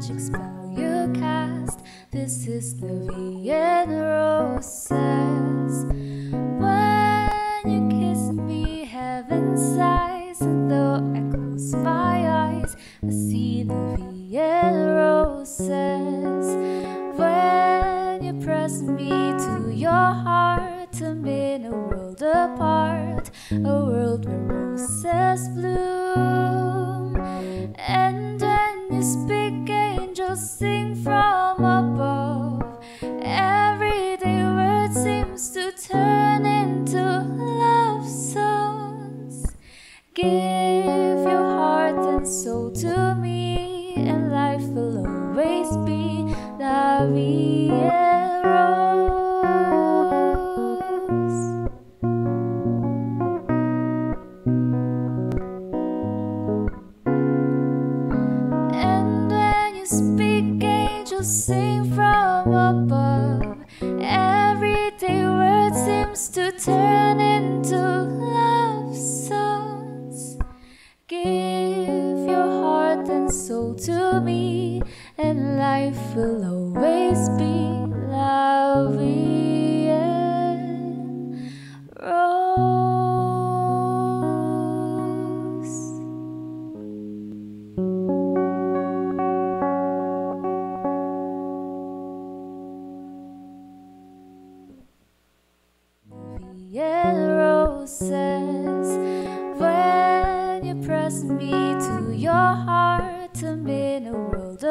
magic spell you cast. This is the Vienna roses. When you kiss me, heaven sighs, and though I close my eyes, I see the Vienna roses. When you press me to your heart, I'm in a world apart, a world where roses bloom. And when you speak, sing from above. Everyday word seems to turn into love songs. Give your heart and soul to me, and life will always be la vie from above. Everyday word seems to turn into love songs. Give your heart and soul to me, and life will always be Vienna roses. When you press me to your heart, I'm in a world.